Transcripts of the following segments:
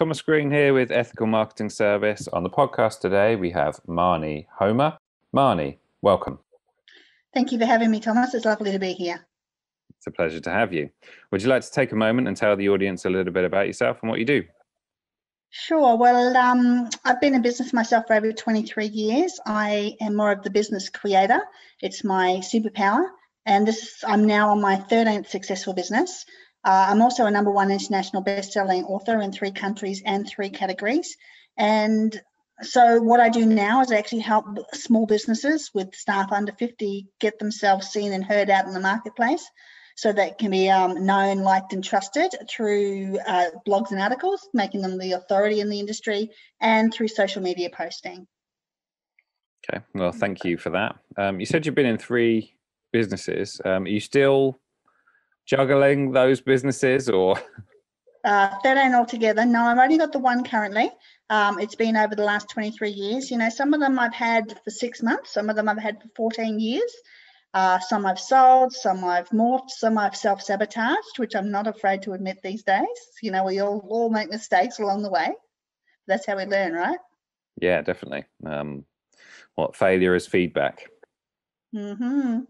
Thomas Green here with Ethical Marketing Service. On the podcast today, we have Maini Homer. Maini, welcome. Thank you for having me, Thomas. It's lovely to be here. It's a pleasure to have you. Would you like to take a moment and tell the audience a little bit about yourself and what you do? Sure. Well, um, I've been in business myself for over 23 years. I am more of the business creator. It's my superpower. And this, I'm now on my 13th successful business. Uh, I'm also a number one international best-selling author in three countries and three categories. And so what I do now is I actually help small businesses with staff under 50 get themselves seen and heard out in the marketplace so that can be um, known, liked and trusted through uh, blogs and articles, making them the authority in the industry and through social media posting. Okay, well, thank you for that. Um, you said you've been in three businesses. Um, are you still juggling those businesses or? Uh, 13 altogether. No, I've only got the one currently. Um, it's been over the last 23 years. You know, some of them I've had for six months, some of them I've had for 14 years. Uh, some I've sold, some I've morphed, some I've self sabotaged, which I'm not afraid to admit these days. You know, we all, all make mistakes along the way. That's how we learn, right? Yeah, definitely. Um, what failure is feedback. Mm-hmm.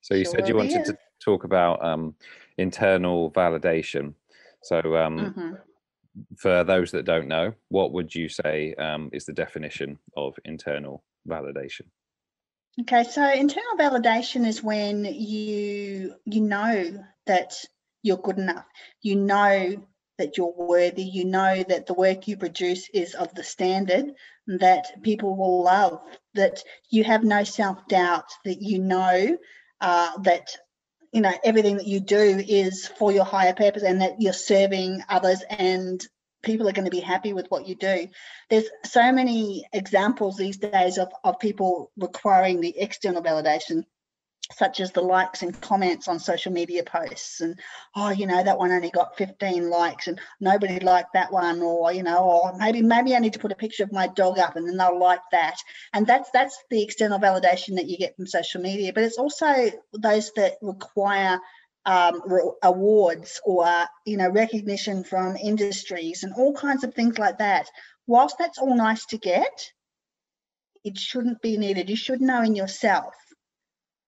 So you sure said you wanted is. to talk about um, internal validation. So, um, mm-hmm. for those that don't know, what would you say um, is the definition of internal validation? Okay, so internal validation is when you you know that you're good enough. You know that you're worthy. You know that the work you produce is of the standard that people will love. That you have no self doubt. That you know uh, that you know everything that you do is for your higher purpose and that you're serving others and people are going to be happy with what you do. There's so many examples these days of, of people requiring the external validation such as the likes and comments on social media posts and oh you know that one only got 15 likes and nobody liked that one or you know or maybe maybe i need to put a picture of my dog up and then they'll like that. And that's that's the external validation that you get from social media. But it's also those that require um, awards or you know recognition from industries and all kinds of things like that. Whilst that's all nice to get it shouldn't be needed. You should know in yourself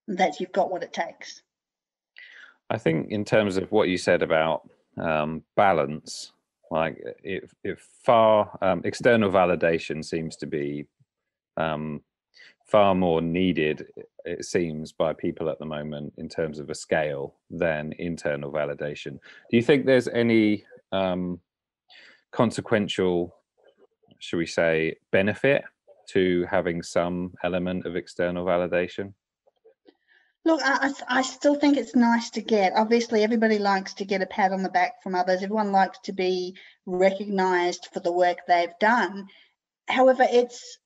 that you've got what it takes. I think in terms of what you said about um, balance, like if if far um, external validation seems to be um, far more needed, it seems, by people at the moment in terms of a scale than internal validation. Do you think there's any um, consequential, should we say, benefit to having some element of external validation? Look, I, I still think it's nice to get. Obviously, everybody likes to get a pat on the back from others. Everyone likes to be recognised for the work they've done. However, it's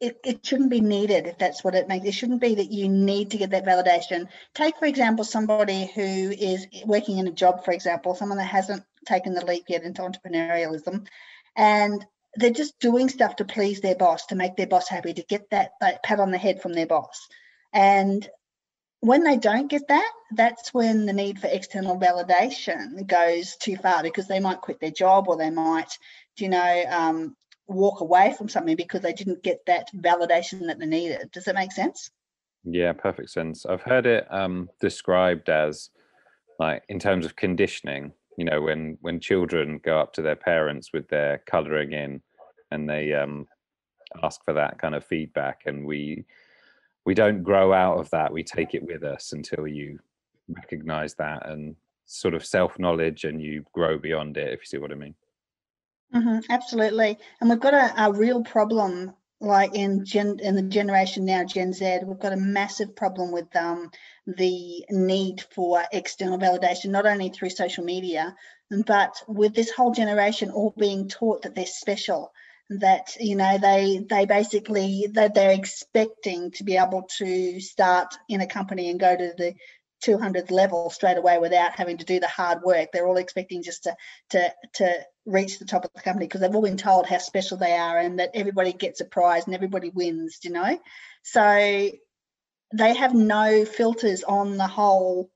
it, it shouldn't be needed if that's what it makes. It shouldn't be that you need to get that validation. Take, for example, somebody who is working in a job, for example, someone that hasn't taken the leap yet into entrepreneurialism, and they're just doing stuff to please their boss, to make their boss happy, to get that, that pat on the head from their boss. And when they don't get that, that's when the need for external validation goes too far because they might quit their job or they might, you know, um, walk away from something because they didn't get that validation that they needed. Does that make sense? Yeah, perfect sense. I've heard it um, described as like in terms of conditioning. You know, when when children go up to their parents with their colouring in, and they um, ask for that kind of feedback, and we we don't grow out of that. We take it with us until you recognize that and sort of self knowledge and you grow beyond it if you see what i mean. Mm-hmm, absolutely. And we've got a, a real problem like in gen in the generation now gen z we've got a massive problem with um, the need for external validation not only through social media but with this whole generation all being taught that they're special that you know they they basically that they're expecting to be able to start in a company and go to the 200th level straight away without having to do the hard work. They're all expecting just to to to reach the top of the company because they've all been told how special they are and that everybody gets a prize and everybody wins you know? So they have no filters on the whole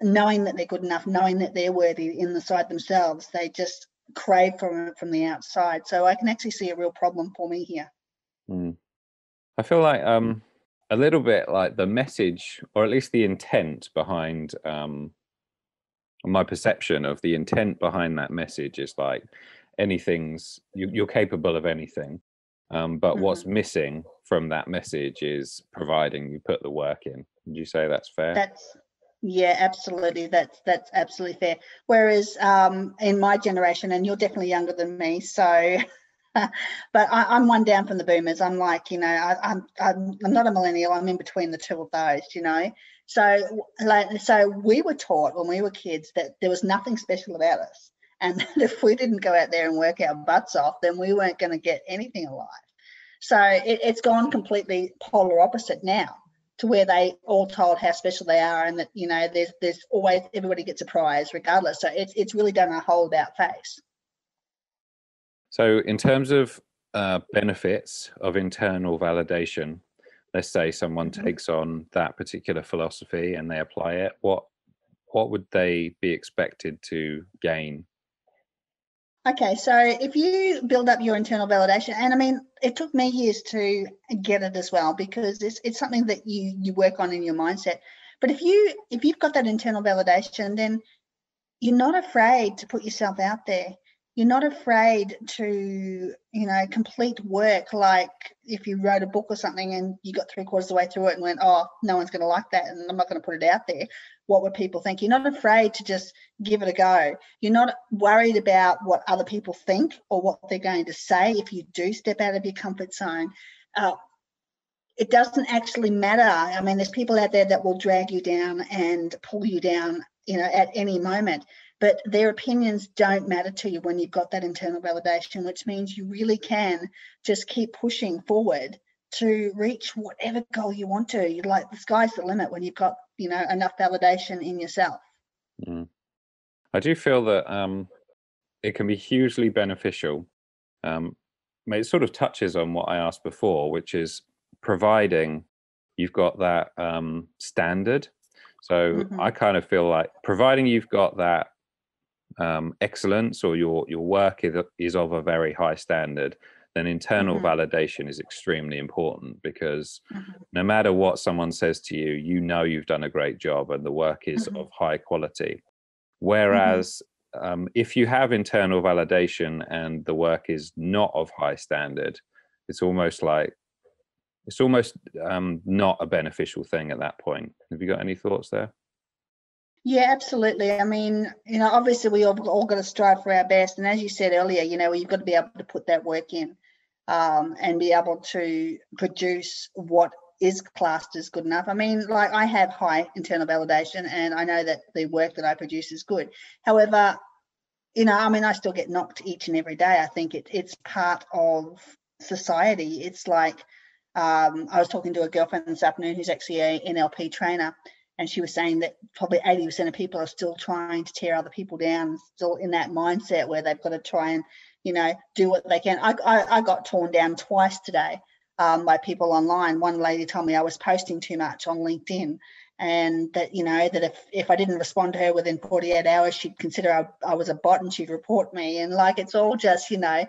knowing that they're good enough knowing that they're worthy inside themselves. They just crave from it from the outside. So I can actually see a real problem for me here. Mm. I feel like um, a little bit like the message, or at least the intent behind um, my perception of the intent behind that message is like anything's you, are capable of anything. Um, but mm-hmm. what's missing from that message is providing you put the work in. Would you say that's fair? That's yeah, absolutely. That's that's absolutely fair. Whereas um, in my generation, and you're definitely younger than me, so but I, am one down from the boomers. I'm like, you know, I, I'm, I'm I'm not a millennial. I'm in between the two of those, you know. So like, so we were taught when we were kids that there was nothing special about us, and that if we didn't go out there and work our butts off, then we weren't going to get anything alive. So it, it's gone completely polar opposite now to where they all told how special they are and that you know there's there's always everybody gets a prize regardless. So it's it's really done a whole about face. So in terms of uh, benefits of internal validation let's say someone mm-hmm. takes on that particular philosophy and they apply it what what would they be expected to gain Okay, so if you build up your internal validation, and I mean, it took me years to get it as well because it's it's something that you you work on in your mindset. But if you if you've got that internal validation, then you're not afraid to put yourself out there you're not afraid to you know complete work like if you wrote a book or something and you got three quarters of the way through it and went oh no one's going to like that and i'm not going to put it out there what would people think? You're not afraid to just give it a go. You're not worried about what other people think or what they're going to say if you do step out of your comfort zone. Uh, it doesn't actually matter. I mean there's people out there that will drag you down and pull you down you know at any moment but their opinions don't matter to you when you've got that internal validation, which means you really can just keep pushing forward to reach whatever goal you want to. You like the sky's the limit when you've got you know enough validation in yourself. Mm. I do feel that um, it can be hugely beneficial. Um, it sort of touches on what I asked before, which is providing you've got that um, standard. So mm-hmm. I kind of feel like providing you've got that um, excellence or your your work is, is of a very high standard then internal mm-hmm. validation is extremely important because mm-hmm. no matter what someone says to you you know you've done a great job and the work is mm-hmm. of high quality mm-hmm. whereas um, if you have internal validation and the work is not of high standard it's almost like it's almost um, not a beneficial thing at that point have you got any thoughts there yeah, absolutely. I mean, you know, obviously we all, all got to strive for our best. And as you said earlier, you know, you've got to be able to put that work in um, and be able to produce what is classed as good enough. I mean, like I have high internal validation and I know that the work that I produce is good. However, you know, I mean, I still get knocked each and every day. I think it, it's part of society. It's like um, I was talking to a girlfriend this afternoon who's actually a NLP trainer and she was saying that probably 80% of people are still trying to tear other people down still in that mindset where they've got to try and you know do what they can. I, I, I got torn down twice today um, by people online. One lady told me i was posting too much on linkedin and that you know that if if i didn't respond to her within 48 hours she'd consider I, I was a bot and she'd report me. And like it's all just you know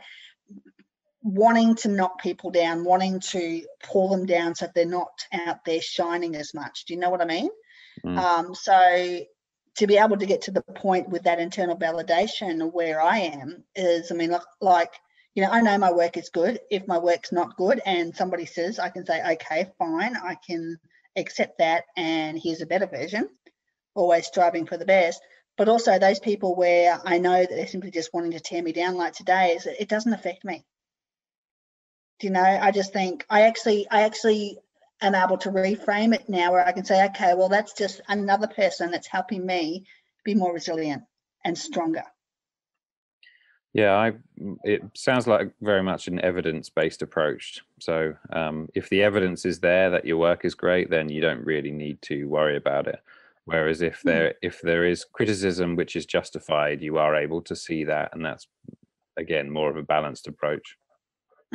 wanting to knock people down wanting to pull them down so they're not out there shining as much. Do you know what i mean Mm. Um, so to be able to get to the point with that internal validation where I am is, I mean, like, like, you know, I know my work is good. If my work's not good and somebody says, I can say, okay, fine, I can accept that, and here's a better version, always striving for the best. But also those people where I know that they're simply just wanting to tear me down like today is it doesn't affect me. Do you know, I just think I actually I actually am able to reframe it now where I can say, okay, well, that's just another person that's helping me be more resilient and stronger. Yeah, I. It sounds like very much an evidence-based approach. So, um, if the evidence is there that your work is great, then you don't really need to worry about it. Whereas if hmm. there if there is criticism which is justified, you are able to see that, and that's again more of a balanced approach.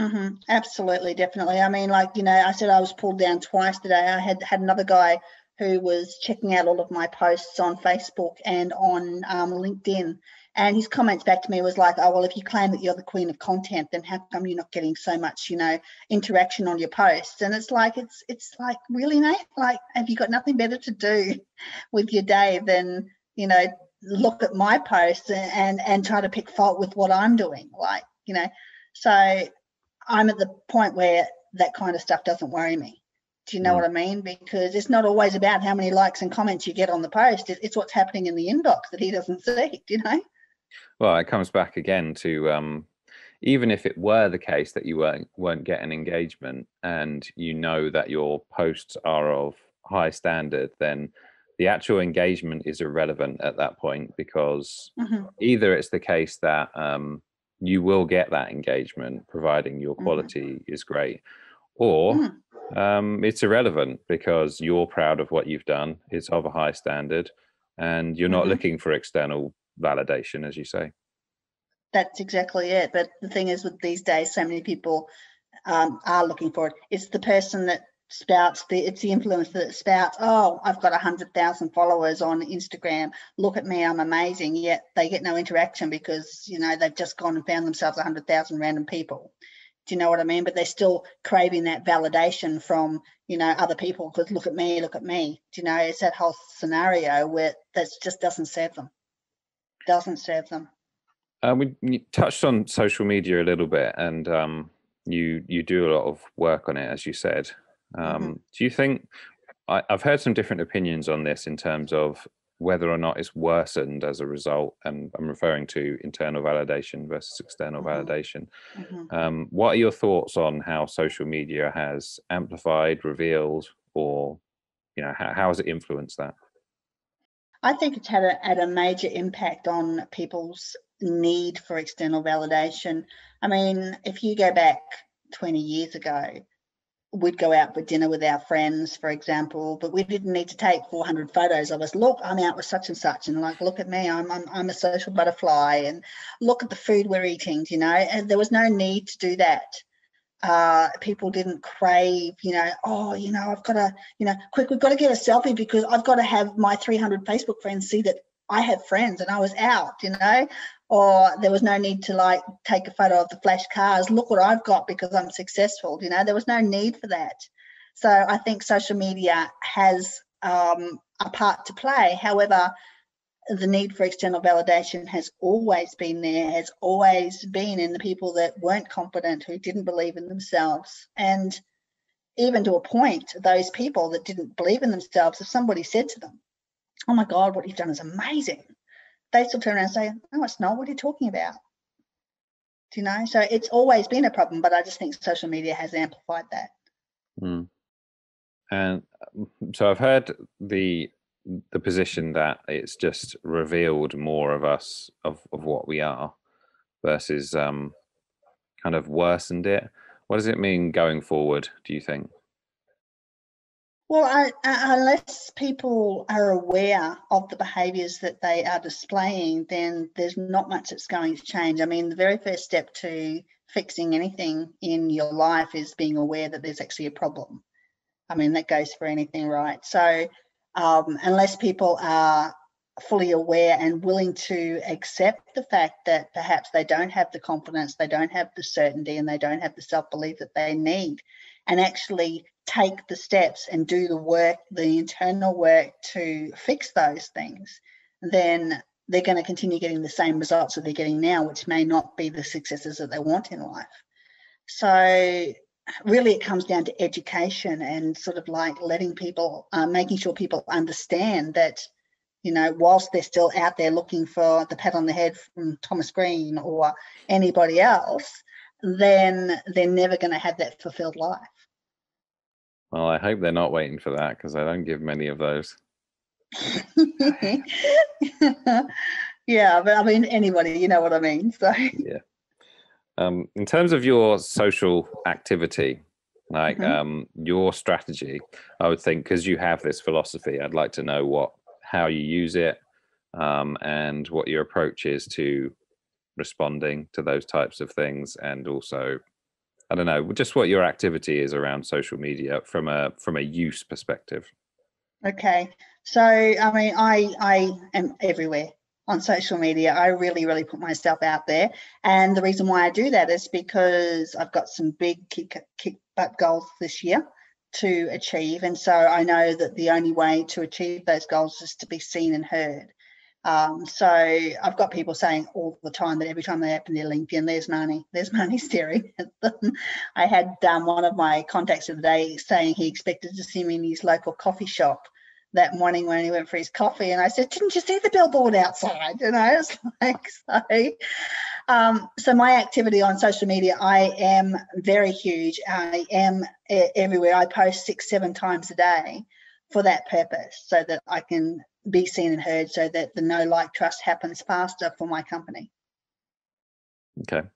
Mm-hmm. Absolutely, definitely. I mean, like you know, I said I was pulled down twice today. I had had another guy who was checking out all of my posts on Facebook and on um, LinkedIn, And his comments back to me was like, "Oh well, if you claim that you're the queen of content, then how come you're not getting so much, you know, interaction on your posts?" And it's like, it's it's like, really, Nate? Like, have you got nothing better to do with your day than, you know, look at my posts and and, and try to pick fault with what I'm doing? Like, you know, so I'm at the point where that kind of stuff doesn't worry me. Do you know mm. what I mean? Because it's not always about how many likes and comments you get on the post. It's what's happening in the inbox that he doesn't see. Do you know? Well, it comes back again to um, even if it were the case that you weren't weren't getting engagement, and you know that your posts are of high standard, then the actual engagement is irrelevant at that point because mm-hmm. either it's the case that um, you will get that engagement providing your mm-hmm. quality mm-hmm. is great, or mm. um, it's irrelevant because you're proud of what you've done. It's of a high standard, and you're not mm-hmm. looking for external validation, as you say. That's exactly it. But the thing is, with these days, so many people um, are looking for it. It's the person that spouts the it's the influence that spouts oh i've got a hundred thousand followers on instagram. Look at me i'm amazing. Yet they get no interaction because you know they've just gone and found themselves a hundred thousand random people. Do you know what i mean? But they're still craving that validation from you know other people because look at me look at me. Do you know it's that whole scenario where that just doesn't serve them. Doesn't serve them. Uh, we touched on social media a little bit, and um, you you do a lot of work on it, as you said. Um, mm-hmm. Do you think I, have heard some different opinions on this in terms of whether or not it's worsened as a result? And I'm referring to internal validation versus external mm-hmm. validation. Mm-hmm. Um, what are your thoughts on how social media has amplified, revealed, or you know how, how has it influenced that? I think it's had a, had a major impact on people's need for external validation. I mean, if you go back 20 years ago, we'd go out for dinner with our friends, for example, but we didn't need to take 400 photos of us. Look, I'm out with such and such, and like, look at me, I'm, I'm, I'm a social butterfly, and look at the food we're eating, you know, and there was no need to do that. Uh, people didn't crave, you know, oh, you know, I've got to, you know, quick, we've got to get a selfie because I've got to have my 300 Facebook friends see that I have friends and I was out, you know, or there was no need to like take a photo of the flash cars. Look what I've got because I'm successful, you know, there was no need for that. So I think social media has um, a part to play. However, the need for external validation has always been there, has always been in the people that weren't confident, who didn't believe in themselves. And even to a point, those people that didn't believe in themselves, if somebody said to them, Oh my God, what you've done is amazing, they still turn around and say, No, it's not. What are you talking about? Do you know? So it's always been a problem, but I just think social media has amplified that. Mm. And um, so I've heard the the position that it's just revealed more of us of, of what we are versus um, kind of worsened it what does it mean going forward do you think well I, unless people are aware of the behaviors that they are displaying then there's not much that's going to change. I mean the very first step to fixing anything in your life is being aware that there's actually a problem. I mean that goes for anything right? So um, unless people are fully aware and willing to accept the fact that perhaps they don't have the confidence, they don't have the certainty, and they don't have the self belief that they need, and actually take the steps and do the work, the internal work to fix those things, then they're going to continue getting the same results that they're getting now, which may not be the successes that they want in life. So really it comes down to education and sort of like letting people uh, making sure people understand that you know whilst they're still out there looking for the pat on the head from thomas green or anybody else then they're never going to have that fulfilled life. Well i hope they're not waiting for that because i don't give many of those. Yeah but i mean anybody you know what i mean so. Yeah. Um, in terms of your social activity, like mm-hmm. um, your strategy, I would think because you have this philosophy, I'd like to know what how you use it um, and what your approach is to responding to those types of things, and also I don't know, just what your activity is around social media from a from a use perspective. Okay, so I mean, I I am everywhere on social media. I really, really put myself out there. And the reason why I do that is because I've got some big kick, kick butt goals this year to achieve. And so I know that the only way to achieve those goals is to be seen and heard. Um, so I've got people saying all the time that every time they open their LinkedIn, there's Maini, there's Maini staring at them. I had um, one of my contacts of the day saying he expected to see me in his local coffee shop that morning when he went for his coffee. And I said, Didn't you see the billboard outside? You know, it's like, so. Um, so my activity on social media, I am very huge. I am everywhere. I post six, seven times a day for that purpose so that I can be seen and heard so that the no like trust happens faster for my company. Okay.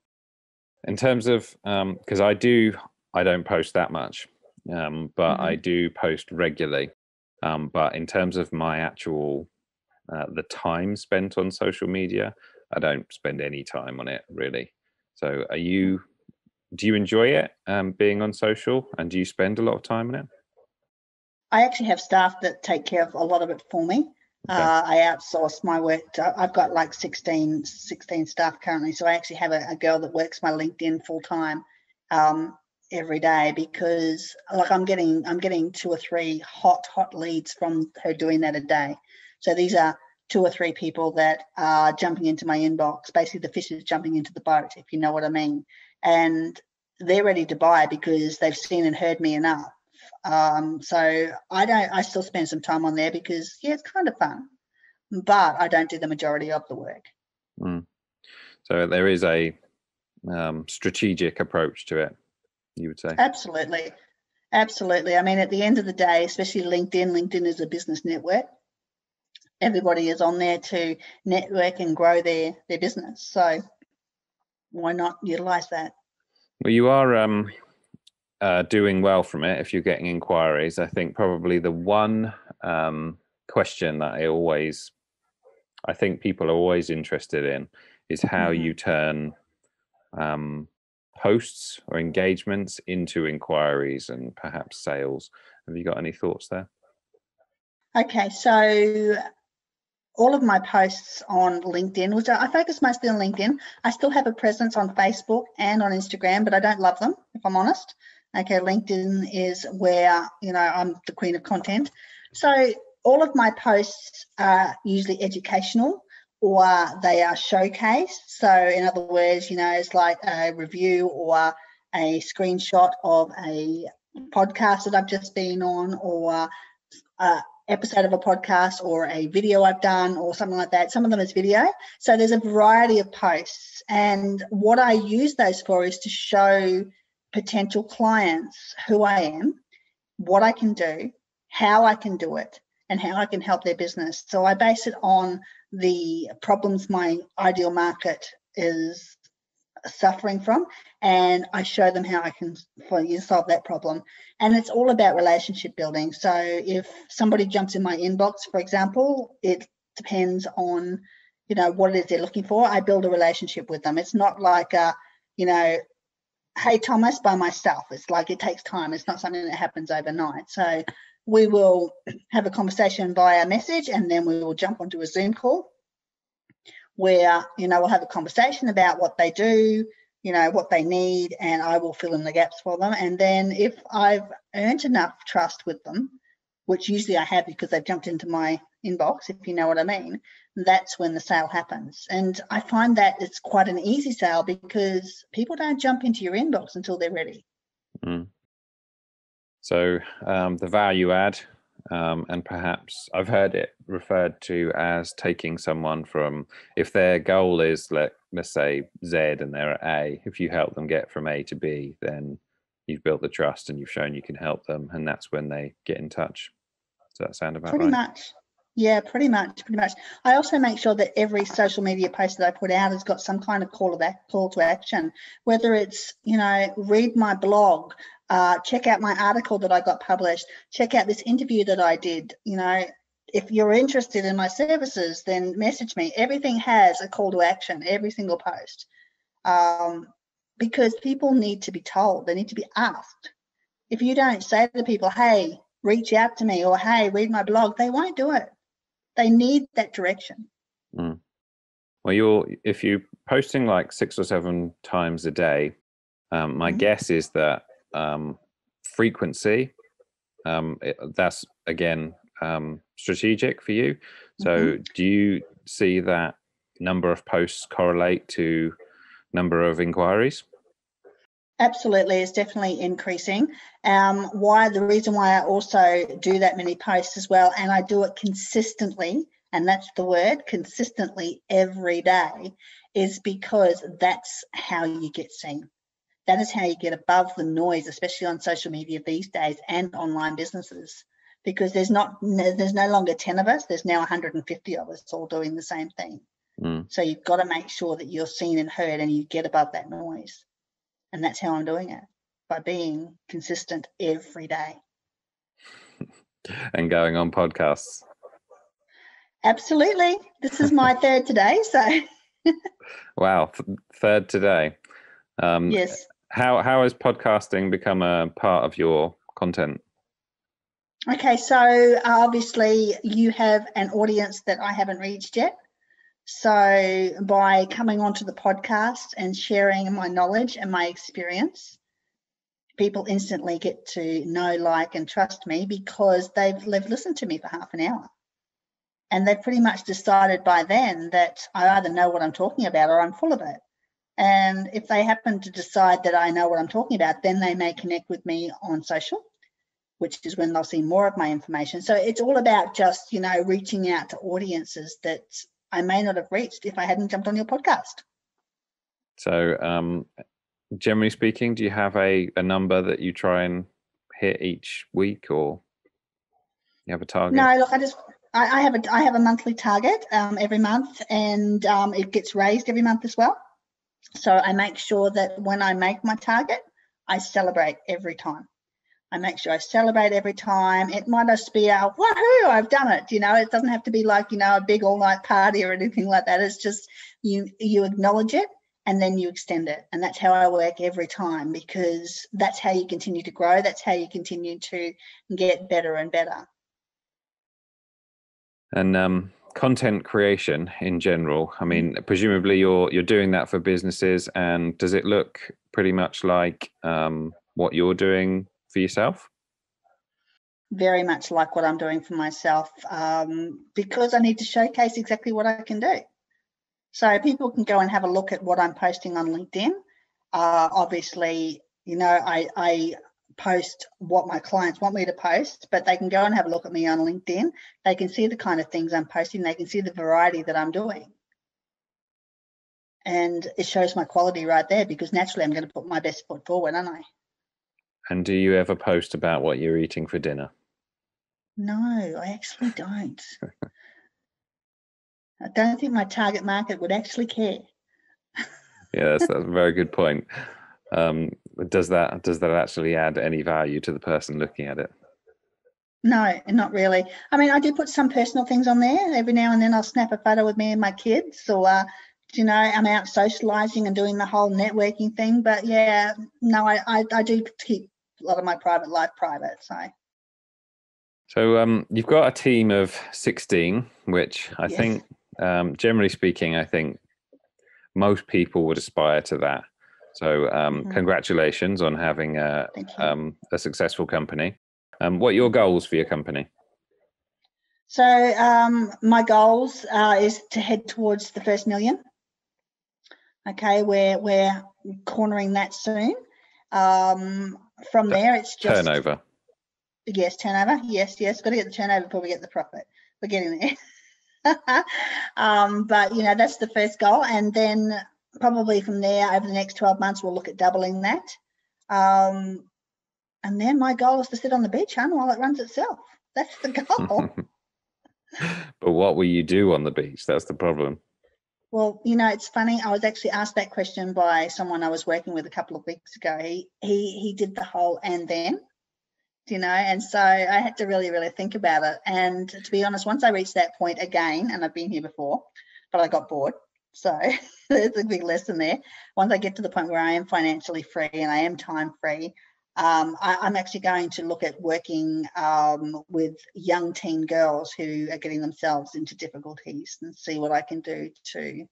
In terms of because um, i do i don't post that much um, but mm-hmm. i do post regularly. Um, but in terms of my actual uh, the time spent on social media i don't spend any time on it really. So are you do you enjoy it um, being on social? And do you spend a lot of time on it I actually have staff that take care of a lot of it for me. Okay. Uh, I outsource my work. To, I've got like 16, 16 staff currently. So I actually have a, a girl that works my LinkedIn full time um, every day because like I'm getting I'm getting two or three hot hot leads from her doing that a day. So these are two or three people that are jumping into my inbox. Basically, the fish is jumping into the boat, if you know what I mean. And they're ready to buy because they've seen and heard me enough um, so I don't. I still spend some time on there because yeah, it's kind of fun, but I don't do the majority of the work. Mm. So there is a um, strategic approach to it. You would say absolutely, absolutely. I mean, at the end of the day, especially LinkedIn. LinkedIn is a business network. Everybody is on there to network and grow their their business. So why not utilize that? Well, you are um, uh, doing well from it if you're getting inquiries. I think probably the one um, question that I always, I think people are always interested in is how mm-hmm. you turn um, posts or engagements into inquiries and perhaps sales. Have you got any thoughts there? Okay, so all of my posts on LinkedIn, which I focus mostly on LinkedIn. I still have a presence on Facebook and on Instagram, but I don't love them, if I'm honest. Okay, LinkedIn is where, you know, I'm the queen of content. So all of my posts are usually educational or they are showcased. So in other words, you know, it's like a review or a screenshot of a podcast that I've just been on or a episode of a podcast or a video I've done or something like that. Some of them is video. So there's a variety of posts. And what I use those for is to show potential clients who I am, what I can do, how I can do it, and how I can help their business. So I base it on the problems my ideal market is suffering from and I show them how I can for you solve that problem. And it's all about relationship building. So if somebody jumps in my inbox, for example, it depends on you know what it is they're looking for. I build a relationship with them. It's not like a you know hey Thomas by myself. It's like it takes time. It's not something that happens overnight. So we will have a conversation via message and then we will jump onto a Zoom call where, you know, we'll have a conversation about what they do, you know, what they need, and I will fill in the gaps for them. And then if I've earned enough trust with them, which usually I have because they've jumped into my inbox, if you know what I mean, that's when the sale happens. And I find that it's quite an easy sale because people don't jump into your inbox until they're ready. Mm. So um, the value add, um, and perhaps I've heard it referred to as taking someone from if their goal is let let's say Z and they're at A, if you help them get from A to B, then you've built the trust and you've shown you can help them, and that's when they get in touch. Does that sound about Pretty right? much. Yeah, pretty much, pretty much. I also make sure that every social media post that I put out has got some kind of call of call to action, whether it's you know read my blog, uh, check out my article that I got published, check out this interview that I did. You know, if you're interested in my services, then message me. Everything has a call to action, every single post, um, because people need to be told. They need to be asked. If you don't say to people, "Hey," reach out to me or hey read my blog they won't do it they need that direction. Mm. Well, you're if you're posting like six or seven times a day, um, my Mhm. guess is that um, frequency um, it, that's again um, strategic for you. So, do you see that number of posts correlate to number of inquiries? Absolutely, it's definitely increasing. Um, why the reason why I also do that many posts as well, and I do it consistently, and that's the word consistently every day, is because that's how you get seen. That is how you get above the noise, especially on social media these days and online businesses. Because there's not there's no longer 10 of us, there's now 150 of us all doing the same thing. Mm. So you've got to make sure that you're seen and heard and you get above that noise. And that's how I'm doing it by being consistent every day. And going on podcasts. Absolutely. This is my third today. So, Wow, third today. Um, yes. How how has podcasting become a part of your content? Okay. So, uh, obviously, you have an audience that I haven't reached yet. So, by coming onto the podcast and sharing my knowledge and my experience, people instantly get to know, like, and trust me because they've, they've listened to me for half an hour. And they've pretty much decided by then that I either know what I'm talking about or I'm full of it. And if they happen to decide that I know what I'm talking about, then they may connect with me on social, which is when they'll see more of my information. So it's all about just, you know, reaching out to audiences that I may not have reached if I hadn't jumped on your podcast. So, um, generally speaking, do you have a, a number that you try and hit each week, or you have a target? No, look, I just I, I have a I have a monthly target um, every month, and um, it gets raised every month as well. So I make sure that when I make my target, I celebrate every time. I make sure I celebrate every time. It might just be a woohoo, I've done it. You know, it doesn't have to be like, you know, a big all night party or anything like that. It's just you you acknowledge it and then you extend it. And that's how I work every time because that's how you continue to grow. That's how you continue to get better and better. And um, content creation in general. I mean, presumably you're you're doing that for businesses, and does it look pretty much like um, what you're doing for yourself? Very much like what I'm doing for myself um, because I need to showcase exactly what I can do. So people can go and have a look at what I'm posting on LinkedIn. Uh, obviously, you know, I, I post what my clients want me to post, but they can go and have a look at me on LinkedIn. They can see the kind of things I'm posting. They can see the variety that I'm doing. And it shows my quality right there because naturally I'm going to put my best foot forward, aren't I? And do you ever post about what you're eating for dinner? No, I actually don't. I don't think my target market would actually care. Yeah, that's, that's a very good point. Um, does that does that actually add any value to the person looking at it? No, not really. I mean, I do put some personal things on there. Every now and then I'll snap a photo with me and my kids, or, uh, you know, I'm out socializing and doing the whole networking thing. But yeah, no, I, I, I do keep a lot of my private life private. So, So um, you've got a team of 16, which I Yes. think, um, generally speaking, I think most people would aspire to that. So um, Mhm. congratulations on having a, um, a successful company. Um, what are your goals for your company? So um, my goals uh, is to head towards the first million. Okay, we're we're cornering that soon. Um, from there, it's just Turnover. Yes, turnover. Yes, yes. Got to get the turnover before we get the profit. We're getting there. um, but you know that's the first goal, and then probably from there over the next twelve months we'll look at doubling that. Um, and then my goal is to sit on the beach, hun, while it runs itself. That's the goal. but what will you do on the beach? That's the problem. Well, you know, it's funny. I was actually asked that question by someone I was working with a couple of weeks ago. He he he did the whole and then, you know, and so I had to really really think about it. And to be honest, once I reached that point again, and I've been here before, but I got bored. So there's a big lesson there. Once I get to the point where I am financially free and I am time free, um, I, I'm actually going to look at working um, with young teen girls who are getting themselves into difficulties and see what I can do to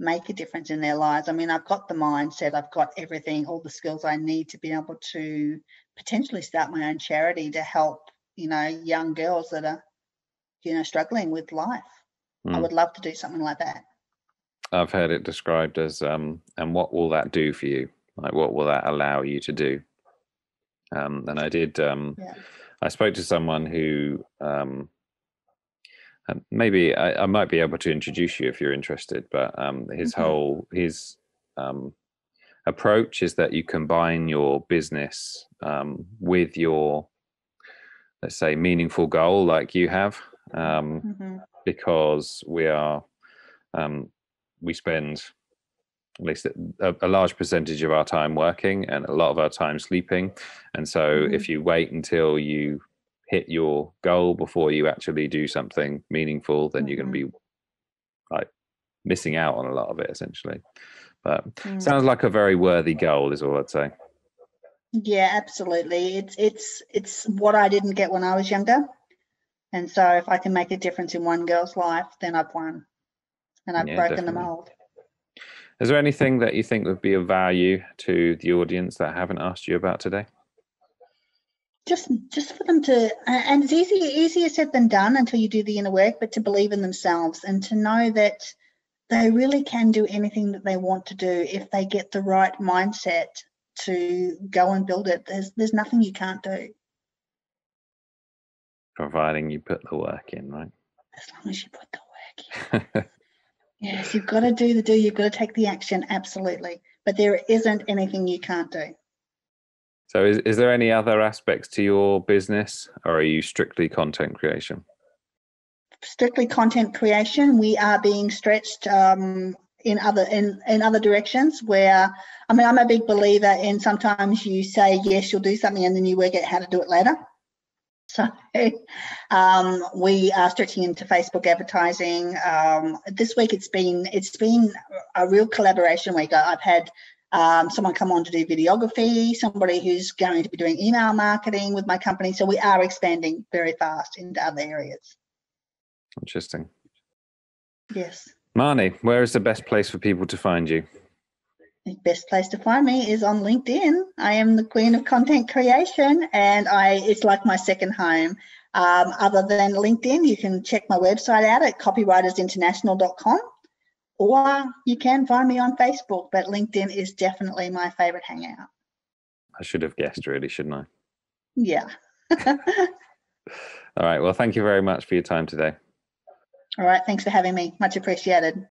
make a difference in their lives. I mean, I've got the mindset, I've got everything, all the skills I need to be able to potentially start my own charity to help, you know, young girls that are, you know, struggling with life. Mm. I hmm. would love to do something like that. I've heard it described as, um, and what will that do for you? Like, what will that allow you to do? Um, and I did, um, yeah. I spoke to someone who, um, maybe I, I, might be able to introduce you if you're interested. But um, his mm-hmm. whole his um, approach is that you combine your business um, with your let's say meaningful goal, like you have, um, mm-hmm. because we are um, we spend at least a, a, large percentage of our time working and a lot of our time sleeping. And so, mm-hmm. if you wait until you hit your goal before you actually do something meaningful, then mm-hmm. you're going to be like missing out on a lot of it essentially. But mm. sounds like a very worthy goal, is all I'd say. Yeah, absolutely. It's it's it's what I didn't get when I was younger, and so if I can make a difference in one girl's life, then I've won, and I've yeah, broken definitely. the mold. Is there anything that you think would be of value to the audience that I haven't asked you about today? just just for them to and it's easy easier said than done until you do the inner work but to believe in themselves and to know that they really can do anything that they want to do if they get the right mindset to go and build it. There's there's nothing you can't do. Providing you put the work in right? As long as you put the work in yes you've got to do the do you've got to take the action absolutely but there isn't anything you can't do so, is, is there any other aspects to your business, or are you strictly content creation? Strictly content creation. We are being stretched um, in other in, in other directions. Where I mean, I'm a big believer in sometimes you say yes, you'll do something, and then you work out how to do it later. So um, we are stretching into Facebook advertising. Um, this week it's been it's been a real collaboration week. I've had um, someone come on to do videography, somebody who's going to be doing email marketing with my company. So we are expanding very fast into other areas. Interesting. Yes. Maini, where is the best place for people to find you? The best place to find me is on LinkedIn. I am the queen of content creation, and I it's like my second home. Um, other than LinkedIn, you can check my website out at copywritersinternational.com or you can find me on Facebook, but LinkedIn is definitely my favorite hangout. I should have guessed, really, shouldn't I? Yeah. All right. Well, thank you very much for your time today. All right. Thanks for having me. Much appreciated.